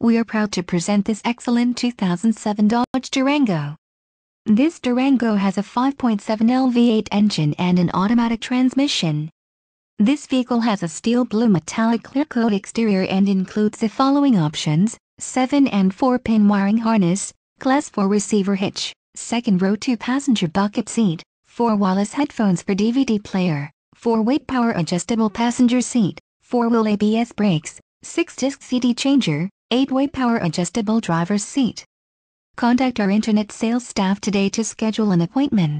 we are proud to present this excellent 2007 Dodge Durango. This Durango has a 5.7 L V8 engine and an automatic transmission. This vehicle has a steel blue metallic clear coat exterior and includes the following options, 7 and 4 pin wiring harness, class 4 receiver hitch, second row 2 passenger bucket seat, 4 wireless headphones for DVD player, 4 weight power adjustable passenger seat, 4 wheel ABS brakes, 6 disc CD changer, 8-way power adjustable driver's seat. Contact our internet sales staff today to schedule an appointment.